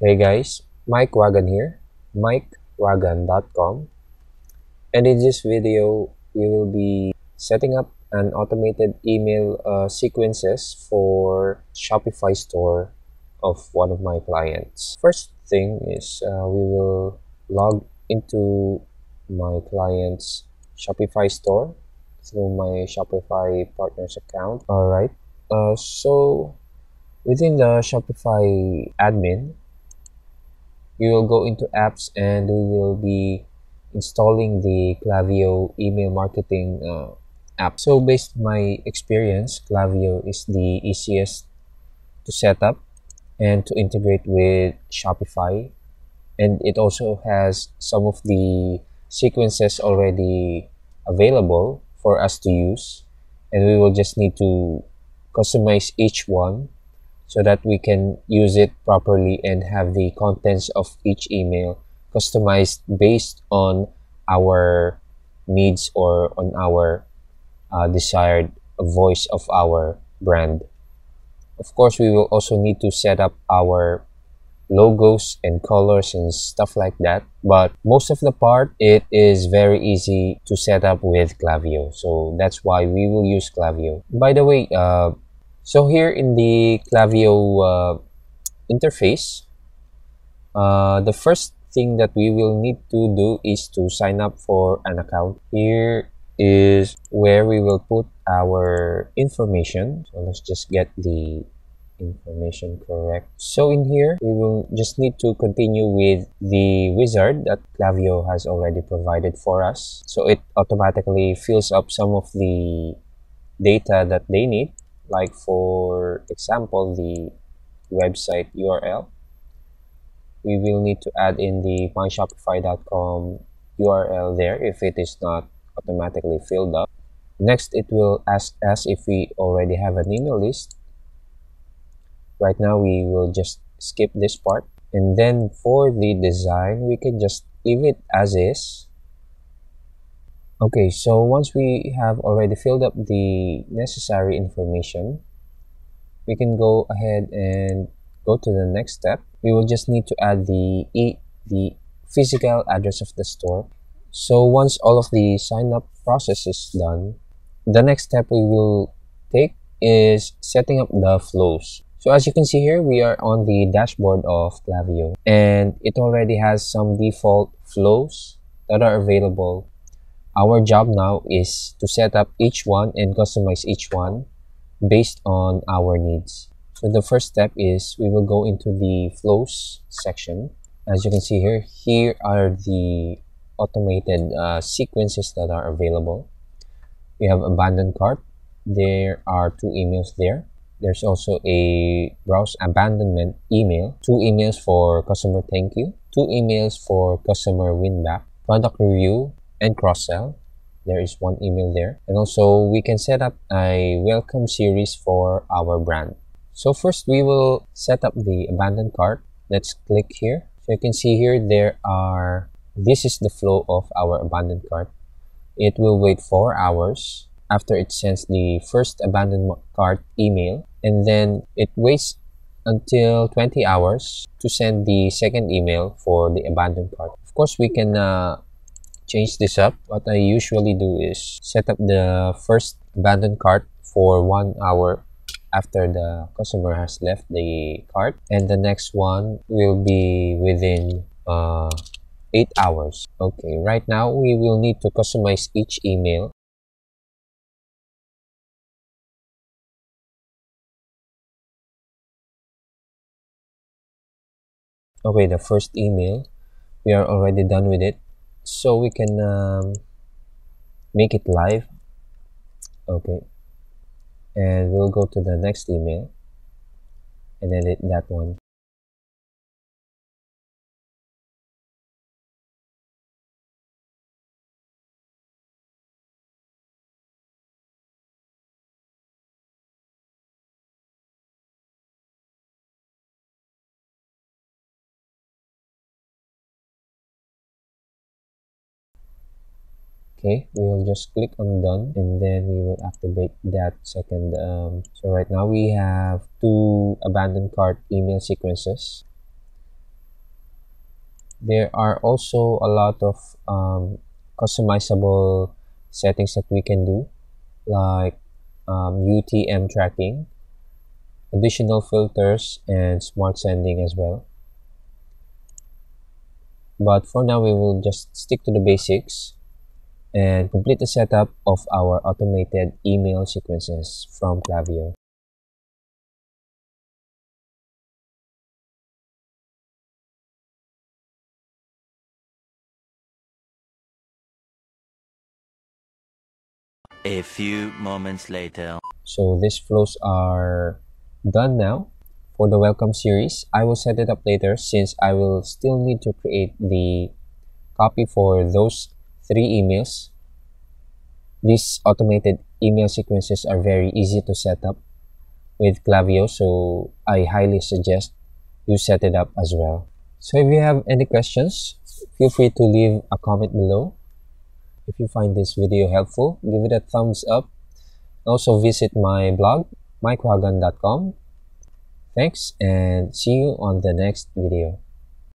Hey guys, Mike Wagan here, mikewagan.com and in this video we will be setting up an automated email uh, sequences for Shopify store of one of my clients. First thing is uh, we will log into my client's Shopify store through my Shopify partners account. Alright, uh, so within the Shopify admin, we will go into apps and we will be installing the Klaviyo email marketing uh, app. So based on my experience, Klaviyo is the easiest to set up and to integrate with Shopify. And it also has some of the sequences already available for us to use. And we will just need to customize each one so that we can use it properly and have the contents of each email customized based on our needs or on our uh, desired voice of our brand. Of course, we will also need to set up our logos and colors and stuff like that. But most of the part, it is very easy to set up with Klaviyo. So that's why we will use Klaviyo. By the way, uh, so here in the Klaviyo uh, interface, uh, the first thing that we will need to do is to sign up for an account. Here is where we will put our information. So let's just get the information correct. So in here, we will just need to continue with the wizard that Klaviyo has already provided for us. So it automatically fills up some of the data that they need like for example the website URL we will need to add in the myshopify.com URL there if it is not automatically filled up. Next it will ask us if we already have an email list. Right now we will just skip this part. And then for the design we can just leave it as is Okay, so once we have already filled up the necessary information, we can go ahead and go to the next step. We will just need to add the e the physical address of the store. So once all of the sign up process is done, the next step we will take is setting up the flows. So as you can see here, we are on the dashboard of Klaviyo and it already has some default flows that are available our job now is to set up each one and customize each one based on our needs. So the first step is we will go into the flows section. As you can see here, here are the automated uh, sequences that are available. We have abandoned cart. There are two emails there. There's also a browse abandonment email, two emails for customer thank you, two emails for customer win back, product review, and cross-sell. There is one email there. And also we can set up a welcome series for our brand. So first we will set up the abandoned cart. Let's click here. So you can see here there are this is the flow of our abandoned cart. It will wait four hours after it sends the first abandoned cart email. And then it waits until 20 hours to send the second email for the abandoned cart. Of course we can uh, change this up, what I usually do is set up the first abandoned cart for one hour after the customer has left the cart. And the next one will be within uh, 8 hours. Okay, right now we will need to customize each email. Okay, the first email, we are already done with it so we can um, make it live? Okay. And we'll go to the next email. And edit that one okay we will just click on done and then we will activate that second um, so right now we have two abandoned cart email sequences. There are also a lot of um, customizable settings that we can do like um, UTM tracking additional filters and smart sending as well. But for now we will just stick to the basics and complete the setup of our automated email sequences from Klaviyo. A few moments later. So these flows are done now. For the welcome series, I will set it up later since I will still need to create the copy for those three emails. These automated email sequences are very easy to set up with Klaviyo, so I highly suggest you set it up as well. So if you have any questions, feel free to leave a comment below. If you find this video helpful, give it a thumbs up. Also visit my blog, mikewagan.com. Thanks and see you on the next video.